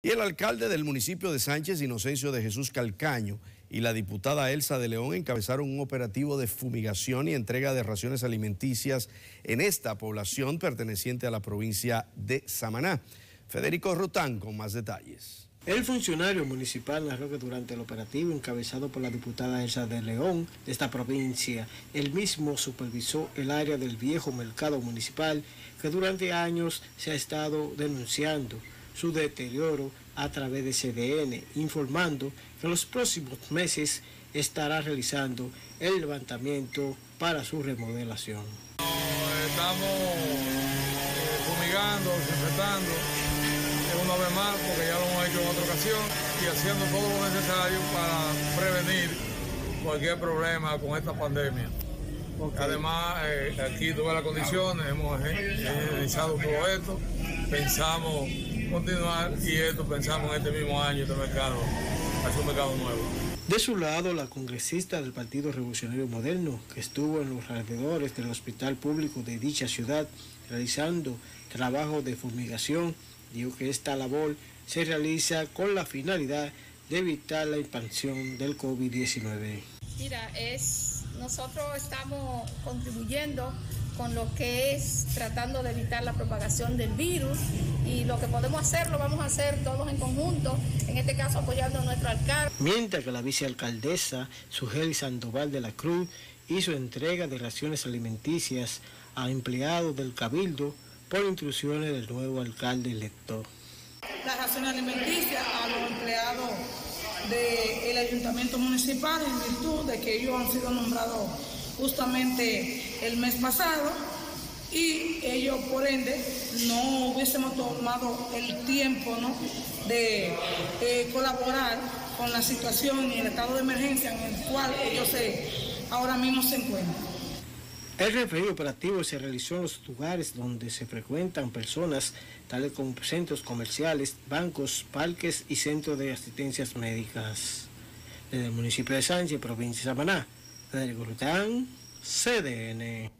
Y el alcalde del municipio de Sánchez, Inocencio de Jesús Calcaño, y la diputada Elsa de León encabezaron un operativo de fumigación y entrega de raciones alimenticias en esta población perteneciente a la provincia de Samaná. Federico Rután con más detalles. El funcionario municipal narró que durante el operativo encabezado por la diputada Elsa de León de esta provincia, él mismo supervisó el área del viejo mercado municipal que durante años se ha estado denunciando su deterioro a través de CDN, informando que en los próximos meses estará realizando el levantamiento para su remodelación. Estamos eh, fumigando, desinfectando, una vez más, porque ya lo hemos hecho en otra ocasión, y haciendo todo lo necesario para prevenir cualquier problema con esta pandemia. Además, eh, aquí todas las condiciones, hemos realizado todo esto, pensamos continuar y esto pensamos en este mismo año, este mercado, hacer un mercado nuevo. De su lado, la congresista del Partido Revolucionario Moderno, que estuvo en los alrededores del hospital público de dicha ciudad realizando trabajo de fumigación, dijo que esta labor se realiza con la finalidad de evitar la expansión del COVID-19. Mira, es, nosotros estamos contribuyendo con lo que es tratando de evitar la propagación del virus y lo que podemos hacer lo vamos a hacer todos en conjunto, en este caso apoyando a nuestro alcalde. Mientras que la vicealcaldesa Sugeli Sandoval de la Cruz hizo entrega de raciones alimenticias a empleados del Cabildo por instrucciones del nuevo alcalde elector. Las raciones alimenticias a los empleados del ayuntamiento municipal en virtud de que ellos han sido nombrados justamente el mes pasado y ellos por ende no hubiésemos tomado el tiempo de colaborar con la situación y el estado de emergencia en el cual ellos ahora mismo se encuentran. El referido operativo se realizó en los lugares donde se frecuentan personas, tales como centros comerciales, bancos, parques y centros de asistencias médicas. Desde el municipio de Sánchez, provincia de Samaná, Federico Rután, CDN.